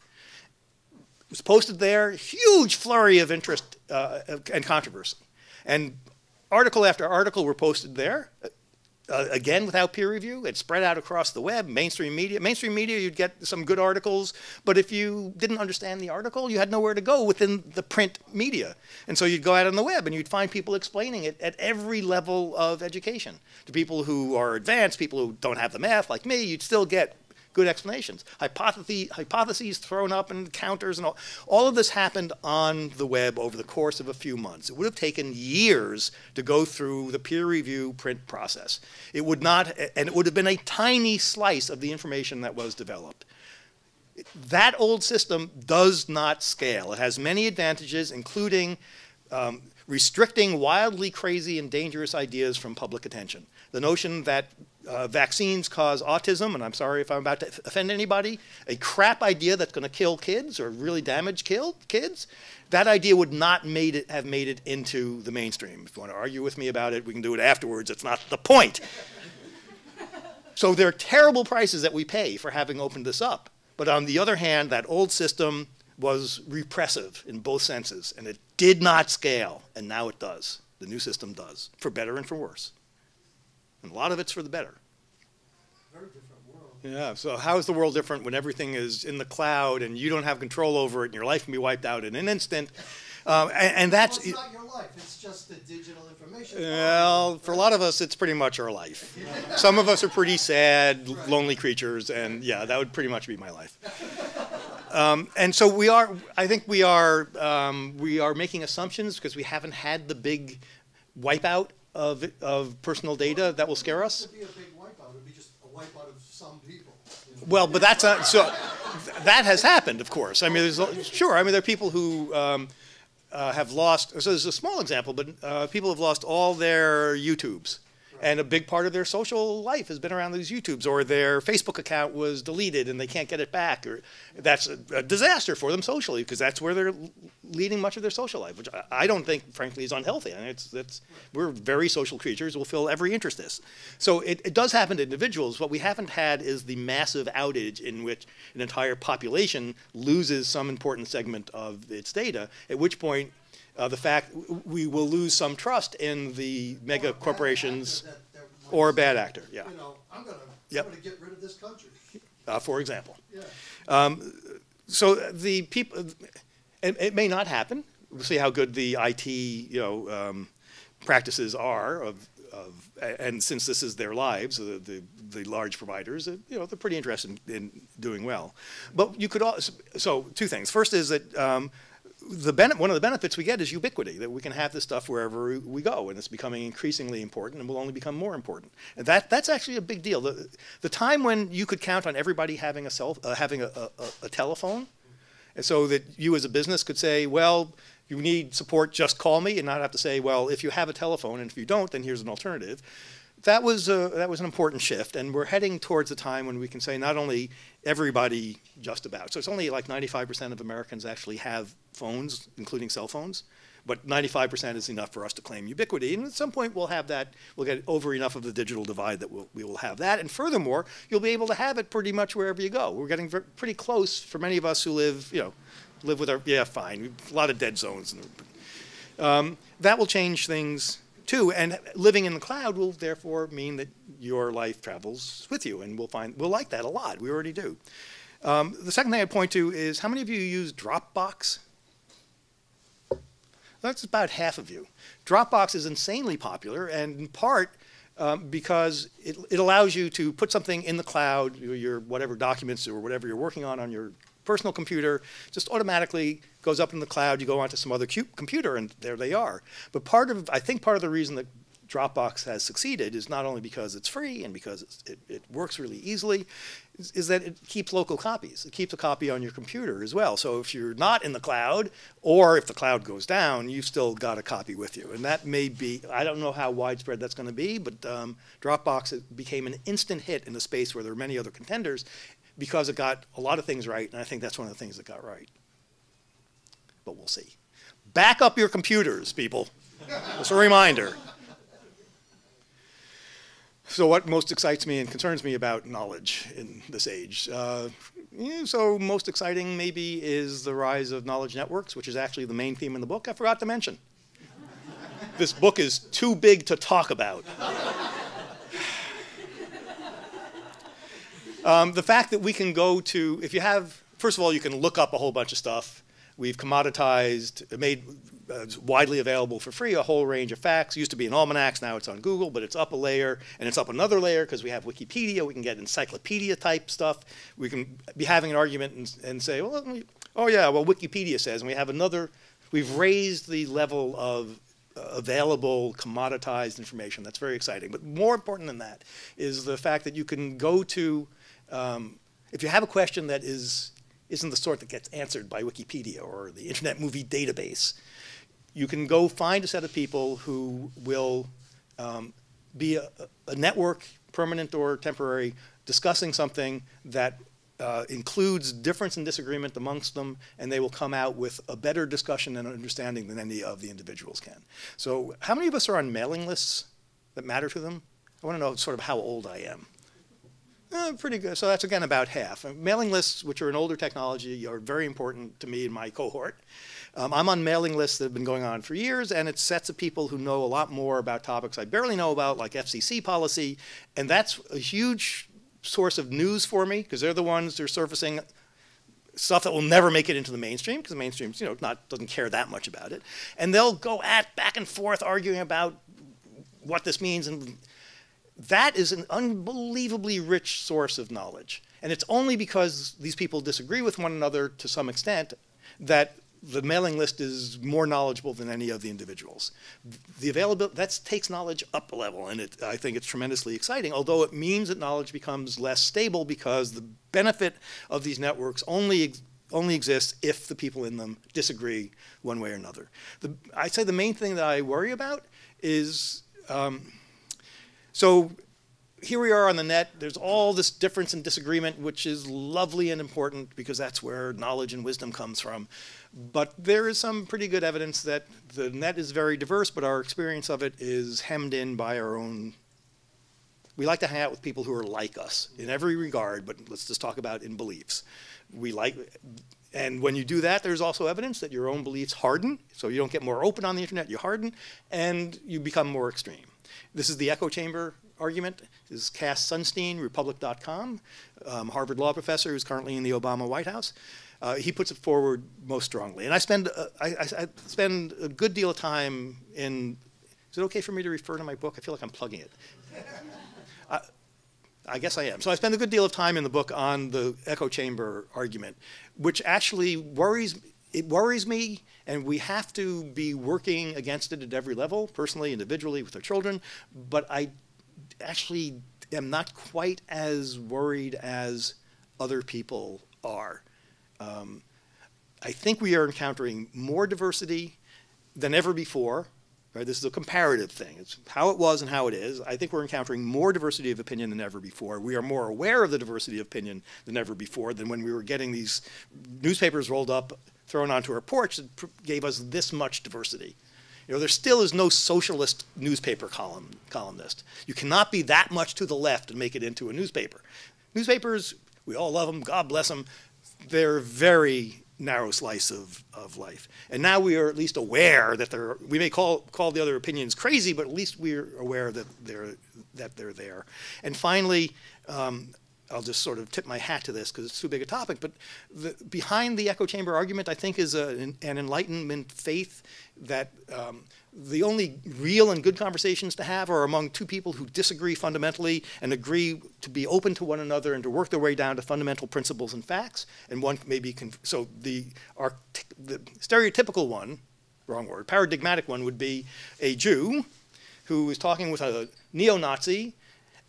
Was posted there, huge flurry of interest uh, and controversy. And article after article were posted there uh, again without peer review. It spread out across the web, mainstream media. Mainstream media, you'd get some good articles, but if you didn't understand the article, you had nowhere to go within the print media. And so you'd go out on the web and you'd find people explaining it at every level of education. To people who are advanced, people who don't have the math like me, you'd still get good explanations. Hypotheses, thrown up and counters and all. All of this happened on the web over the course of a few months. It would have taken years to go through the peer review print process. It would not, and it would have been a tiny slice of the information that was developed. That old system does not scale. It has many advantages, including um, restricting wildly crazy and dangerous ideas from public attention. The notion that uh, vaccines cause autism, and I'm sorry if I'm about to offend anybody, a crap idea that's going to kill kids or really damage kill, kids, that idea would not made it, have made it into the mainstream. If you want to argue with me about it, we can do it afterwards. It's not the point. so there are terrible prices that we pay for having opened this up. But on the other hand, that old system was repressive in both senses, and it did not scale, and now it does. The new system does, for better and for worse. And a lot of it's for the better. Very different world. Yeah, so how is the world different when everything is in the cloud and you don't have control over it and your life can be wiped out in an instant? Um, and, and, that's. Well, it's not your life, it's just the digital information. Well, for a lot of us, it's pretty much our life. Some of us are pretty sad, lonely creatures, and yeah, that would pretty much be my life. Um, and so we are, I think we are, um, we are making assumptions because we haven't had the big wipeout of, of personal data that will scare us. It'd be a big wipeout, it'd be just a wipeout of some people. you know. Well, but that's not, so, that has happened, of course. I mean, there's, sure, I mean, there are people who um, uh, have lost, so there's a small example, but uh, people have lost all their YouTubes. And a big part of their social life has been around these YouTubes, or their Facebook account was deleted and they can't get it back, or that's a, a disaster for them socially because that's where they're leading much of their social life, which I, I don't think, frankly, is unhealthy. I mean, it's, it's, we're very social creatures. We'll fill every interest this. So it, it does happen to individuals. What we haven't had is the massive outage in which an entire population loses some important segment of its data, at which point uh, the fact we will lose some trust in the mega Or corporations actor that- that might or a bad actor, yeah, You know, I'm gonna, Yep. Gonna get rid of this country, uh, for example. yeah. So the people, it, it may not happen. We'll see how good the IT, you know, um, practices are of, of, and since this is their lives, the, the, the large providers, you know, they're pretty interested in, in doing well. But you could also, so two things. First is that um, the one of the benefits we get is ubiquity, that we can have this stuff wherever we go, and it's becoming increasingly important and will only become more important. And that, that's actually a big deal. The, the time when you could count on everybody having a cell, uh, having a, a, a telephone, and so that you as a business could say, well, you need support, just call me, and not have to say, well, if you have a telephone, and if you don't, then here's an alternative. That was, a, that was an important shift, and we're heading towards a time when we can say not only everybody just about, so it's only like 95% of Americans actually have phones, including cell phones, but 95% is enough for us to claim ubiquity. And at some point, we'll have that, we'll get over enough of the digital divide that we'll, we will have that. And furthermore, you'll be able to have it pretty much wherever you go. We're getting pretty close for many of us who live, you know, live with our, yeah, fine, a lot of dead zones. Um, that will change things too. And living in the cloud will therefore mean that your life travels with you. And we'll find, we'll like that a lot. We already do. Um, the second thing I'd point to is how many of you use Dropbox? That's about half of you. Dropbox is insanely popular, and in part um, because it, it allows you to put something in the cloud, your whatever documents or whatever you're working on on your personal computer, just automatically goes up in the cloud. You go onto some other computer, and there they are. But part of, I think, part of the reason that Dropbox has succeeded is not only because it's free and because it, it works really easily, is, is that it keeps local copies. It keeps a copy on your computer as well. So if you're not in the cloud, or if the cloud goes down, you've still got a copy with you. And that may be, I don't know how widespread that's going to be, but um, Dropbox became an instant hit in a space where there are many other contenders because it got a lot of things right, and I think that's one of the things that got right. But we'll see. Back up your computers, people. Just a reminder. So, what most excites me and concerns me about knowledge in this age? Uh, so, most exciting maybe is the rise of knowledge networks, which is actually the main theme in the book. I forgot to mention. this book is too big to talk about. Um, the fact that we can go to, if you have, first of all, you can look up a whole bunch of stuff. We've commoditized, made uh, widely available for free a whole range of facts. It used to be in almanacs, now it's on Google, but it's up a layer, and it's up another layer because we have Wikipedia. We can get encyclopedia type stuff. We can be having an argument and, and say, well, oh yeah, well Wikipedia says, and we have another. We've raised the level of uh, available commoditized information. That's very exciting. But more important than that is the fact that you can go to, um, if you have a question that is, isn't the sort that gets answered by Wikipedia or the Internet Movie Database, you can go find a set of people who will um, be a, a network, permanent or temporary, discussing something that uh, includes difference and disagreement amongst them, and they will come out with a better discussion and understanding than any of the individuals can. So, how many of us are on mailing lists that matter to them? I want to know sort of how old I am. Eh, pretty good. So that's again about half. Uh, Mailing lists, which are an older technology, are very important to me and my cohort. Um, I'm on mailing lists that have been going on for years, and it's sets of people who know a lot more about topics I barely know about, like FCC policy, and that's a huge source of news for me because they're the ones who are surfacing stuff that will never make it into the mainstream because the mainstream, you know, not doesn't care that much about it, and they'll go at back and forth arguing about what this means and that is an unbelievably rich source of knowledge. And it's only because these people disagree with one another to some extent that the mailing list is more knowledgeable than any of the individuals. The availability, that takes knowledge up a level, and it, I think it's tremendously exciting, although it means that knowledge becomes less stable because the benefit of these networks only, only exists if the people in them disagree one way or another. The, I'd say the main thing that I worry about is, um, so here we are on the net. There's all this difference and disagreement, which is lovely and important because that's where knowledge and wisdom comes from. But there is some pretty good evidence that the net is very diverse, but our experience of it is hemmed in by our own. We like to hang out with people who are like us in every regard, but let's just talk about in beliefs. We like, and when you do that, there's also evidence that your own beliefs harden. So you don't get more open on the internet, you harden, and you become more extreme. This is the echo chamber argument. This is Cass Sunstein, Republic.com, um, Harvard law professor who's currently in the Obama White House. Uh, he puts it forward most strongly. And I spend, uh, I, I, spend a good deal of time in, is it okay for me to refer to my book? I feel like I'm plugging it. I, I guess I am. So I spend a good deal of time in the book on the echo chamber argument, which actually worries, it worries me and we have to be working against it at every level, personally, individually, with our children. But I actually am not quite as worried as other people are. Um, I think we are encountering more diversity than ever before. Right? This is a comparative thing. It's how it was and how it is. I think we're encountering more diversity of opinion than ever before. We are more aware of the diversity of opinion than ever before than when we were getting these newspapers rolled up, thrown onto our porch that gave us this much diversity. You know, there still is no socialist newspaper column, columnist. You cannot be that much to the left and make it into a newspaper. Newspapers, we all love them, God bless them, they're very narrow slice of, of life. And now we are at least aware that they're, we may call, call the other opinions crazy, but at least we're aware that they're, that they're there. And finally, um, I'll just sort of tip my hat to this because it's too big a topic, but the, behind the echo chamber argument, I think, is a, an, an, enlightenment faith that um, the only real and good conversations to have are among two people who disagree fundamentally and agree to be open to one another and to work their way down to fundamental principles and facts. And one may be, so the, our, the stereotypical one, wrong word, paradigmatic one would be a Jew who is talking with a neo-Nazi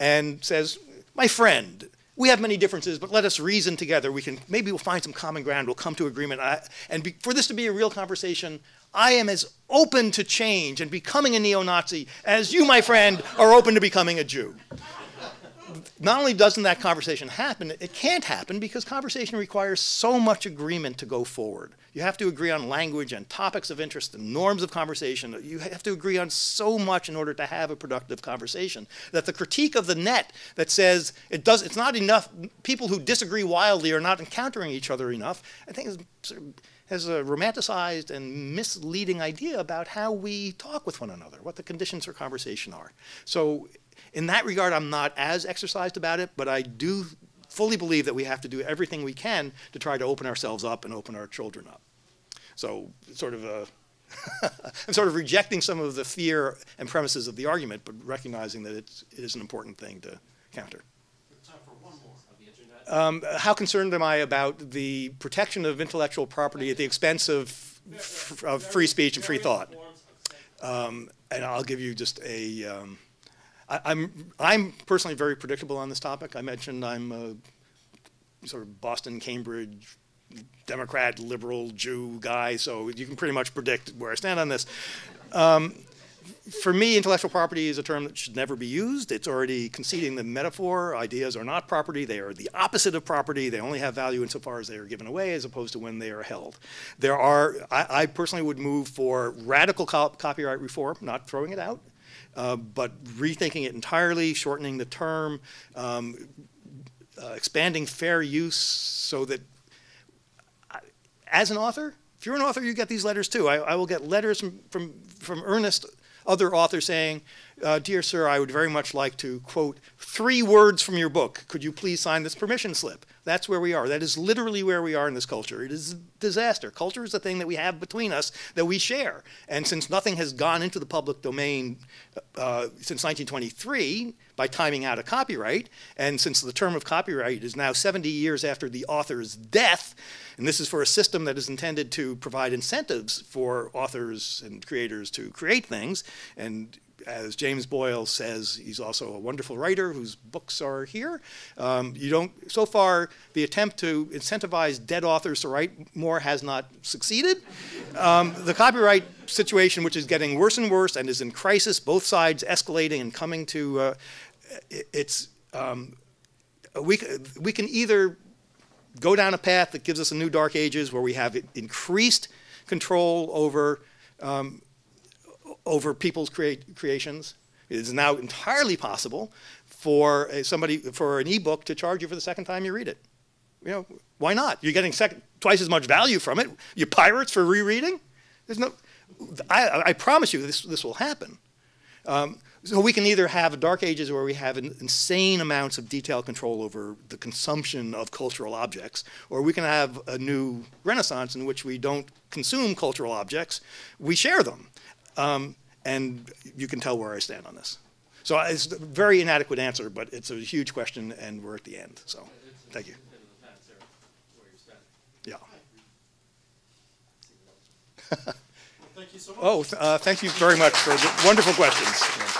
and says, my friend, we have many differences, but let us reason together. We can maybe we'll find some common ground. We'll come to agreement. I, and be, for this to be a real conversation, I am as open to change and becoming a neo-Nazi as you, my friend, are open to becoming a Jew. Not only doesn't that conversation happen, it can't happen because conversation requires so much agreement to go forward. You have to agree on language and topics of interest and norms of conversation. You have to agree on so much in order to have a productive conversation that the critique of the net that says it does, it's not enough, people who disagree wildly are not encountering each other enough, I think is sort of has a romanticized and misleading idea about how we talk with one another, what the conditions for conversation are. So in that regard, I'm not as exercised about it, but I do fully believe that we have to do everything we can to try to open ourselves up and open our children up. So sort of a I'm sort of rejecting some of the fear and premises of the argument, but recognizing that it's, it is an important thing to counter. Um, how concerned am I about the protection of intellectual property at the expense of, of free speech and free thought? Um, and I'll give you just a. am um, I'm, I'm personally very predictable on this topic. I mentioned I'm a sort of Boston, Cambridge, Democrat, liberal, Jew guy, so you can pretty much predict where I stand on this. Um, for me, intellectual property is a term that should never be used. It's already conceding the metaphor. Ideas are not property. They are the opposite of property. They only have value insofar as they are given away as opposed to when they are held. There are, I, I personally would move for radical co copyright reform, not throwing it out, uh, but rethinking it entirely, shortening the term, um, uh, expanding fair use so that I, as an author, if you're an author, you get these letters too. I, I will get letters from, from, from earnest other authors saying, uh, Dear sir, I would very much like to, quote, three words from your book. Could you please sign this permission slip? That's where we are. That is literally where we are in this culture. It is a disaster. Culture is the thing that we have between us that we share. And since nothing has gone into the public domain uh, since 1923 by timing out a copyright, and since the term of copyright is now 70 years after the author's death, and this is for a system that is intended to provide incentives for authors and creators to create things, and as James Boyle says, he's also a wonderful writer whose books are here. Um, you don't, so far, the attempt to incentivize dead authors to write more has not succeeded. Um, the copyright situation, which is getting worse and worse and is in crisis, both sides escalating and coming to, uh, it's, um, we, we can either go down a path that gives us a new dark ages where we have increased control over um, over people's creations. It is now entirely possible for a, somebody for an ebook to charge you for the second time you read it. You know, why not? You're getting twice as much value from it. You pirates for rereading. There's no. I, I promise you this this will happen. Um, so we can either have dark ages where we have insane amounts of detailed control over the consumption of cultural objects, or we can have a new renaissance in which we don't consume cultural objects, we share them. Um, and you can tell where I stand on this. So it's a very inadequate answer, but it's a huge question, and we're at the end. So thank you. Yeah. Thank you so much. Oh, th uh, thank you very much for the wonderful questions.